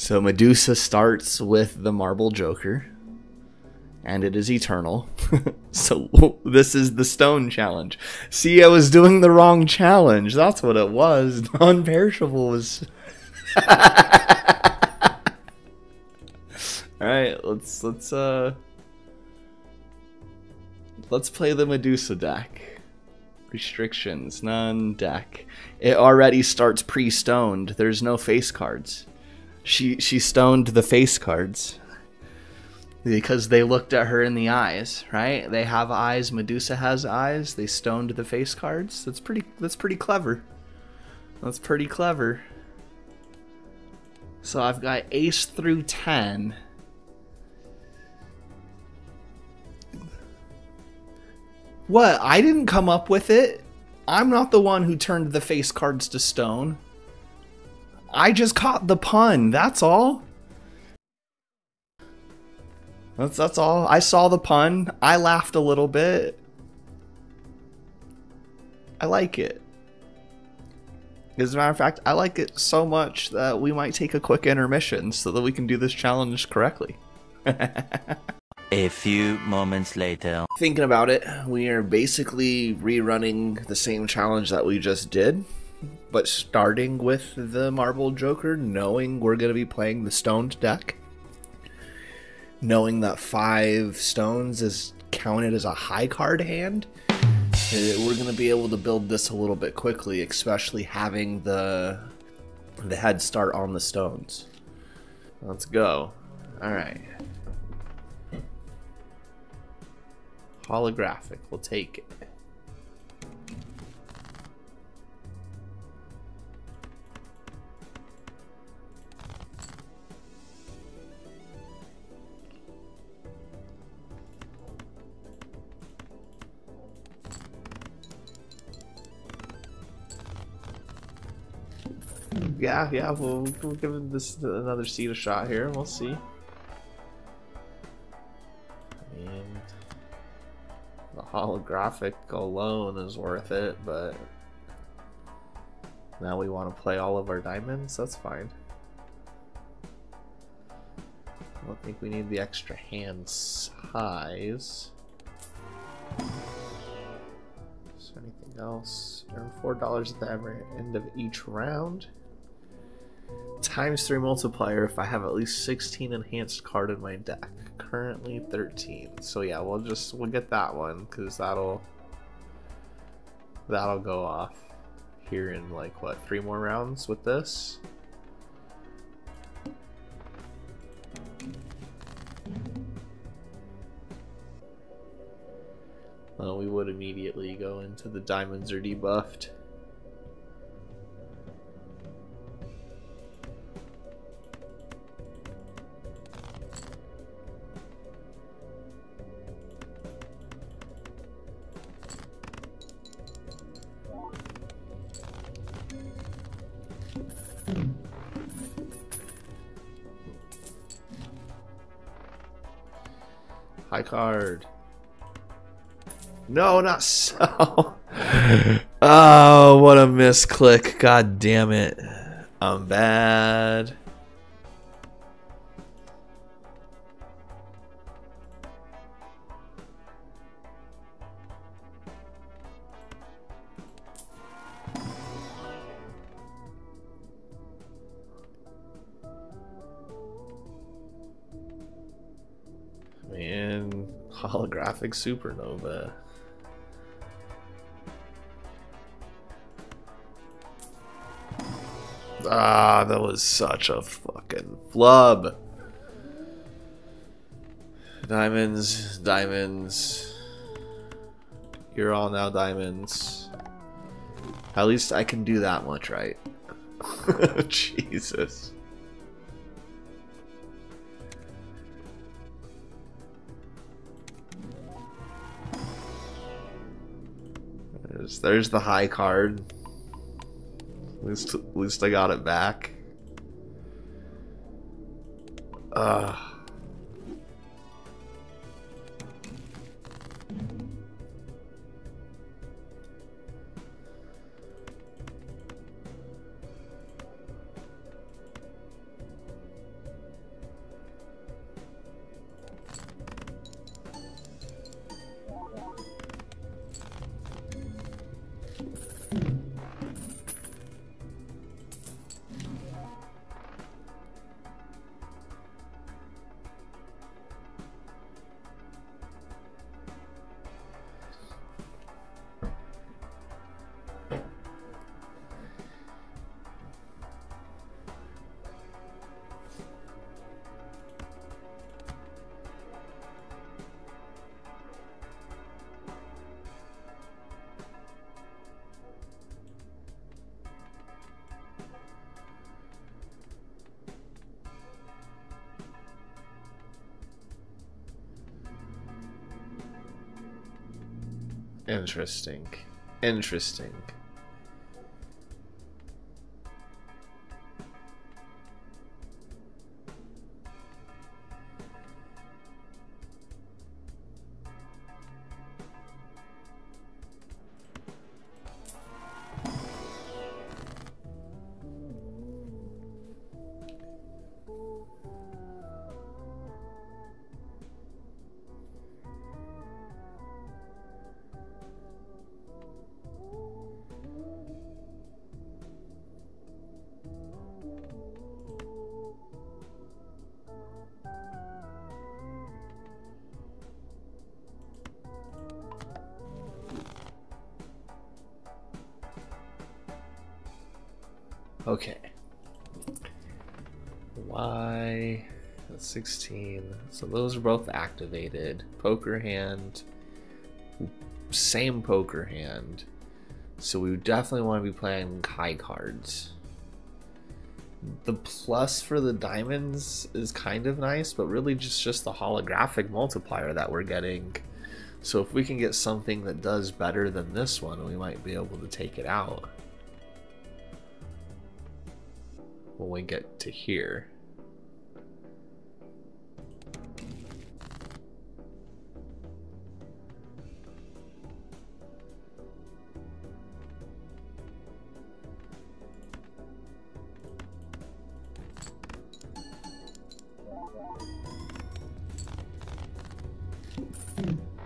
So Medusa starts with the Marble Joker, and it is eternal. so this is the stone challenge. See, I was doing the wrong challenge. That's what it was. Non-perishable was. All right, let's let's uh let's play the Medusa deck. Restrictions, none deck. It already starts pre-stoned. There's no face cards. She she stoned the face cards because they looked at her in the eyes, right? They have eyes. Medusa has eyes. They stoned the face cards. That's pretty. That's pretty clever. That's pretty clever. So I've got ace through ten. What? I didn't come up with it. I'm not the one who turned the face cards to stone. I just caught the pun. That's all. That's that's all. I saw the pun. I laughed a little bit. I like it. As a matter of fact, I like it so much that we might take a quick intermission so that we can do this challenge correctly. A few moments later. Thinking about it, we are basically rerunning the same challenge that we just did, but starting with the Marble Joker, knowing we're going to be playing the stoned deck, knowing that five stones is counted as a high card hand, eh, we're going to be able to build this a little bit quickly, especially having the the head start on the stones. Let's go. All right. Holographic, we'll take it. Yeah, yeah, we'll, we'll give this another seed a shot here, we'll see. And the holographic alone is worth it, but now we want to play all of our diamonds, that's fine. I don't think we need the extra hand size. Is there anything else? Earn four dollars at the end of each round. Times three multiplier if I have at least 16 enhanced card in my deck. Currently 13. So yeah, we'll just we'll get that one because that'll that'll go off here in like what three more rounds with this. Well, we would immediately go into the diamonds are debuffed. No, not so. oh, what a misclick. God damn it. I'm bad. Man, holographic supernova. Ah, that was such a fucking flub. Diamonds, diamonds. You're all now diamonds. At least I can do that much, right? Jesus. There's, there's the high card. At least, at least I got it back. Ugh. Interesting. Interesting. Okay. Y, That's 16. So those are both activated. Poker hand. Same poker hand. So we definitely want to be playing high cards. The plus for the diamonds is kind of nice, but really just just the holographic multiplier that we're getting. So if we can get something that does better than this one, we might be able to take it out. When we get to here.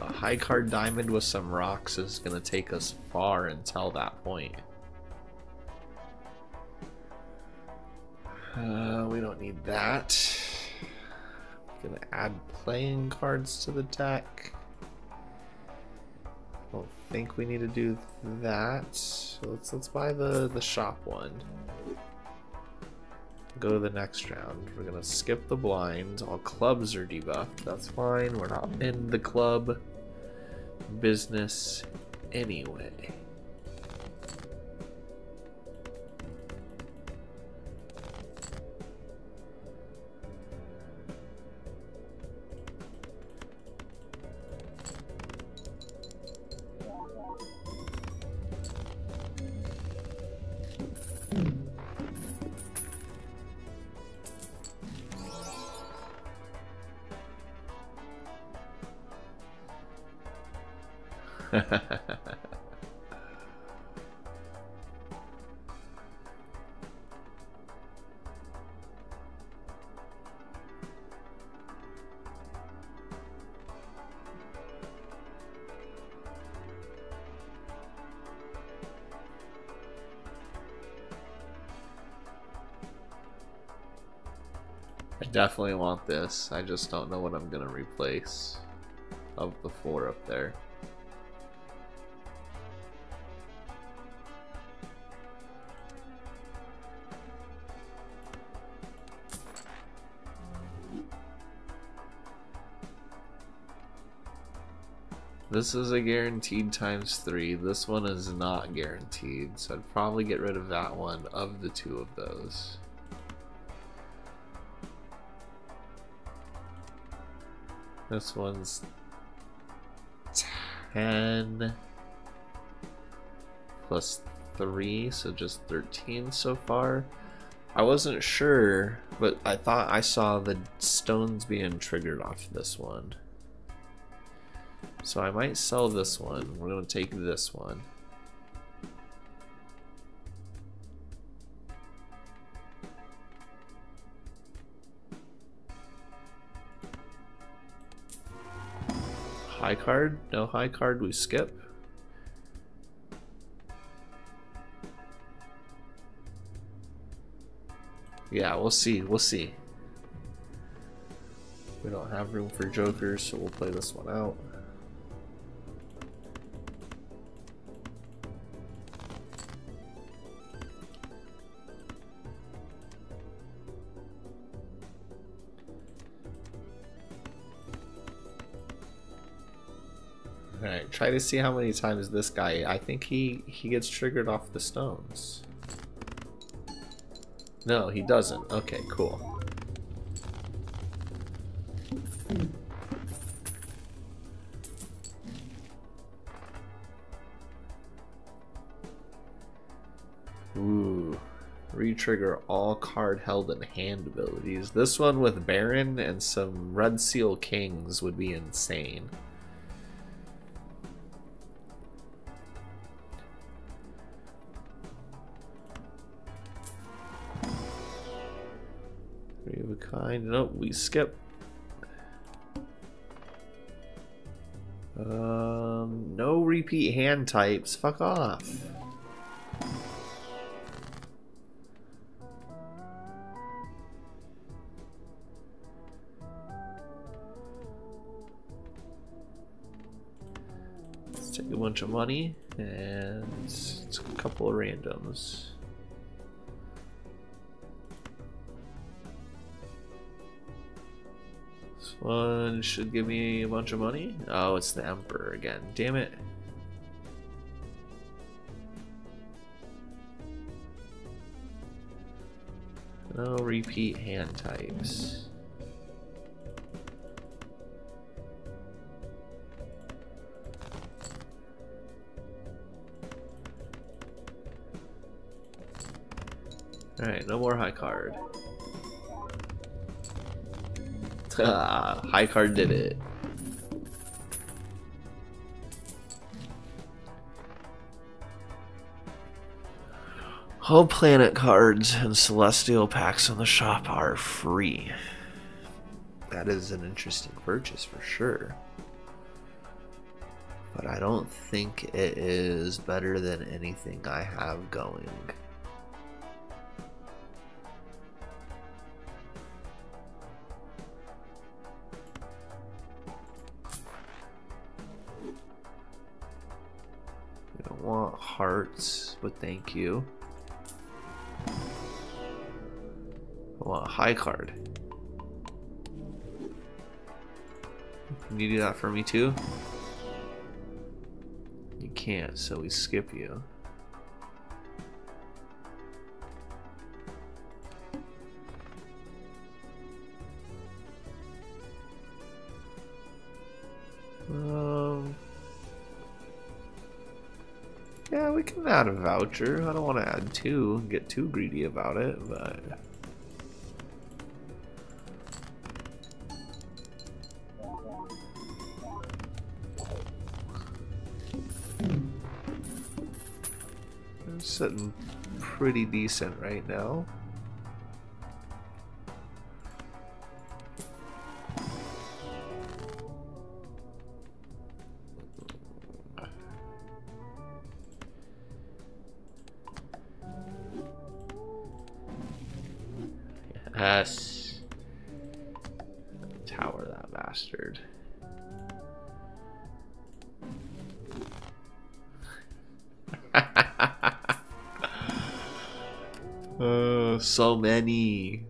A high card diamond with some rocks is going to take us far until that point. Uh, we don't need that. Gonna add playing cards to the deck. Don't think we need to do that. So let's let's buy the the shop one. Go to the next round. We're gonna skip the blinds. All clubs are debuffed. That's fine. We're not in the club business anyway. I definitely want this. I just don't know what I'm gonna replace of the four up there. This is a guaranteed times three. This one is not guaranteed, so I'd probably get rid of that one of the two of those. This one's 10 plus 3, so just 13 so far. I wasn't sure, but I thought I saw the stones being triggered off this one. So I might sell this one. We're going to take this one. High card? No high card, we skip. Yeah, we'll see, we'll see. We don't have room for jokers, so we'll play this one out. Try to see how many times this guy, I think he, he gets triggered off the stones. No, he doesn't. Okay, cool. Ooh. Retrigger all card held in hand abilities. This one with Baron and some Red Seal Kings would be insane. Nope, we skip. Um, no repeat hand types. Fuck off. Let's take a bunch of money and a couple of randoms. One should give me a bunch of money. Oh, it's the Emperor again. Damn it. No repeat hand types. Alright, no more high card. Uh, high card did it. All planet cards and celestial packs on the shop are free. That is an interesting purchase for sure. But I don't think it is better than anything I have going. Hearts, but thank you. I want a high card. Can you do that for me too? You can't, so we skip you. Add a voucher. I don't want to add two and get too greedy about it, but. I'm sitting pretty decent right now. Yes. Tower that bastard. oh, so many.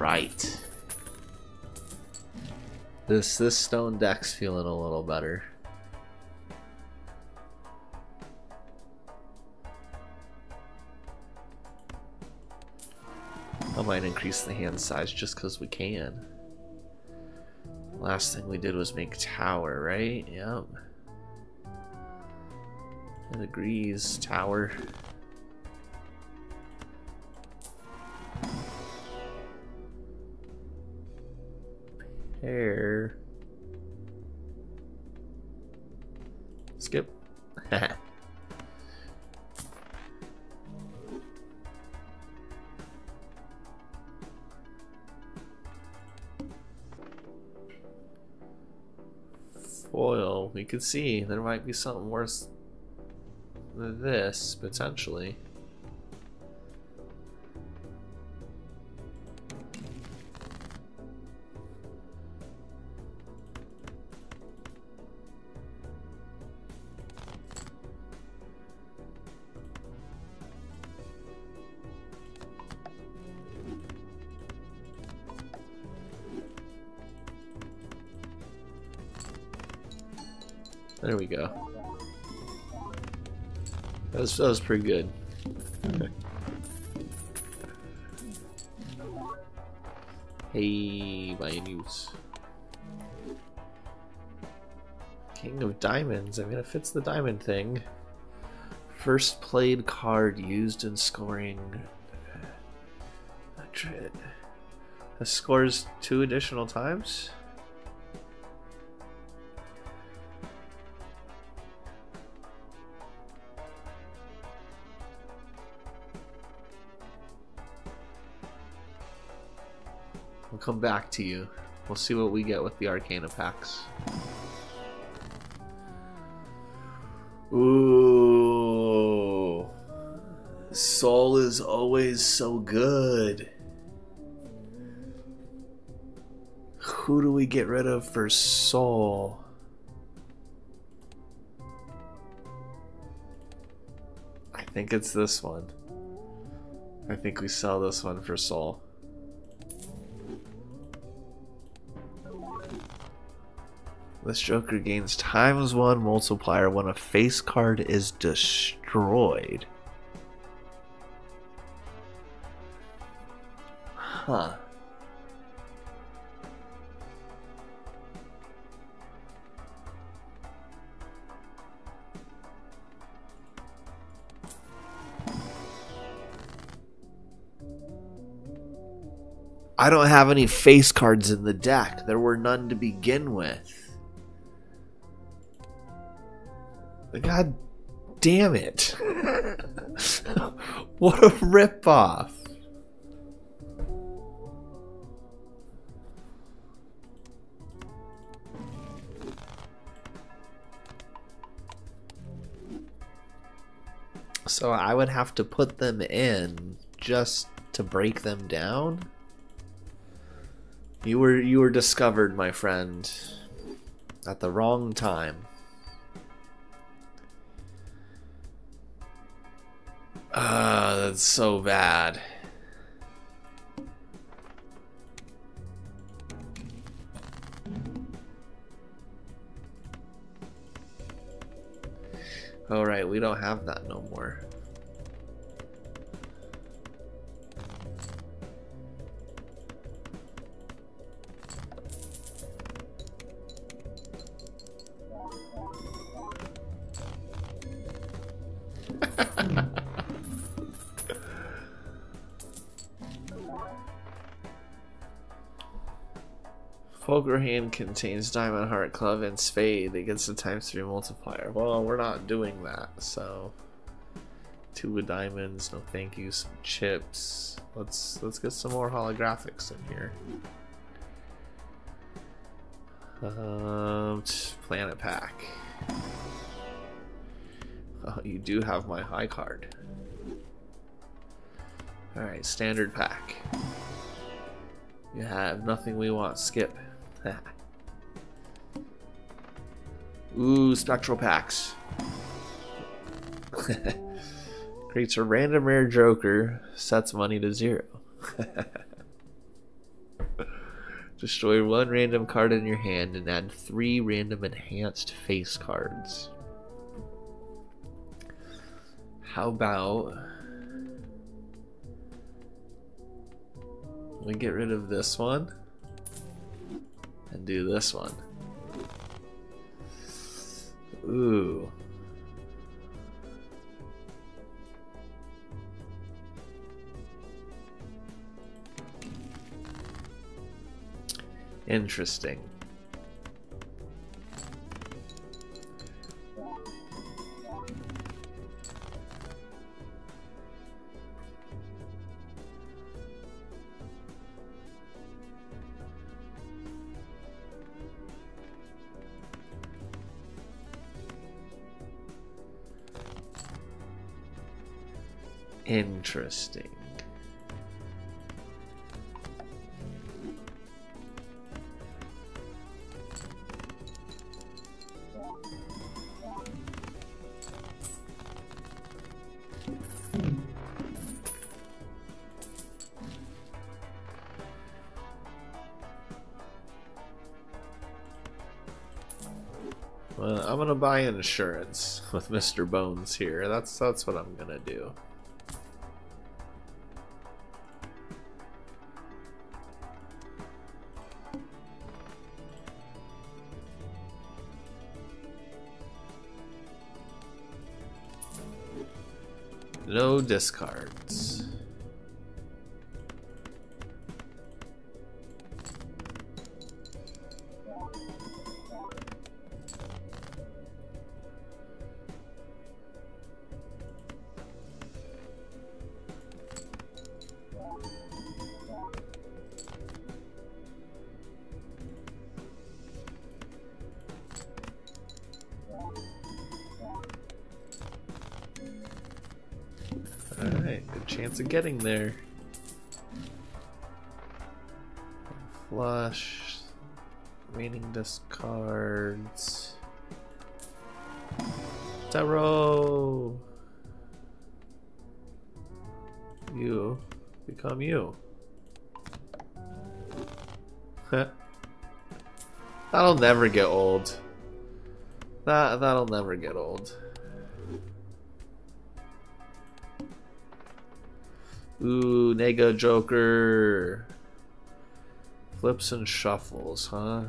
Right. This this stone deck's feeling a little better. I might increase the hand size just because we can. Last thing we did was make tower, right? Yep. It agrees, tower. Foil. We could see there might be something worse than this potentially. There we go. That was, that was pretty good. hey, my news. King of Diamonds. I mean, it fits the diamond thing. First played card used in scoring. It scores two additional times. Come back to you. We'll see what we get with the Arcana packs. Ooh. Soul is always so good. Who do we get rid of for Soul? I think it's this one. I think we sell this one for Soul. This Joker gains times one multiplier when a face card is destroyed. Huh. I don't have any face cards in the deck. There were none to begin with. God damn it. what a ripoff. So I would have to put them in just to break them down? You were you were discovered, my friend, at the wrong time. Ah, that's so bad. Alright, we don't have that no more. Hand contains diamond, heart, club, and spade. It gets a times three multiplier. Well, we're not doing that, so two of diamonds. No, thank you. Some chips. Let's let's get some more holographics in here. Um, planet pack. Oh, you do have my high card. All right, standard pack. You have nothing we want. Skip. Ooh, spectral packs. Creates a random rare joker, sets money to zero. Destroy one random card in your hand and add three random enhanced face cards. How about we get rid of this one? And do this one. Ooh. Interesting. Interesting. Well, I'm gonna buy insurance with Mr. Bones here. That's that's what I'm gonna do. Discards. Chance of getting there. Flush. Remaining discards. Tarot! You become you. That'll never get old. That that'll never get old. Ooh, Nega Joker. Flips and shuffles, huh?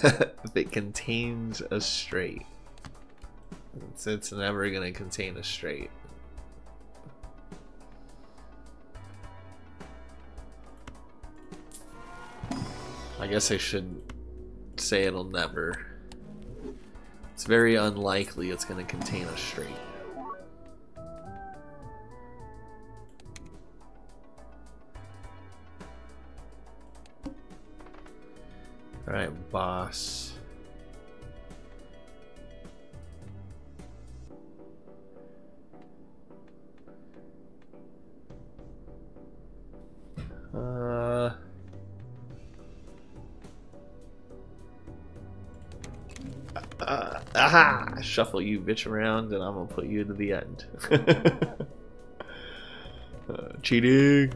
if it contains a straight. It's, it's never gonna contain a straight. I guess I should say it'll never. It's very unlikely it's gonna contain a straight. Boss. Uh... Uh, aha! Shuffle you bitch around and I'm gonna put you to the end. uh, cheating!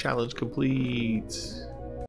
Challenge complete.